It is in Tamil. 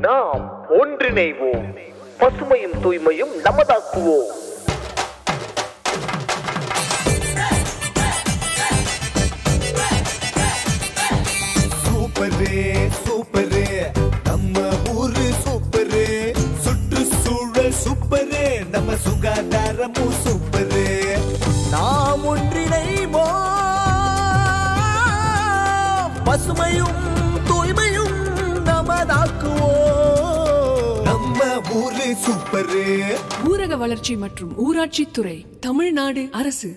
நாம் ஒன்றிணைவோம். பசுமையும் தூய்மையும் நமதாக்குவோம். Super super. நம்ம ஊரு சூப்பரு. சுற்றுச்சூழல் சூப்பரு. நம்ம சுகாதாரமும் சூப்பரு. நாம் ஒன்றிணைவோம். பசுமையும் நம்ம ஊரு சூப்பரு. ஊரக வளர்ச்சி மற்றும் ஊராட்சித்துறை தமிழ்நாடு அரசு.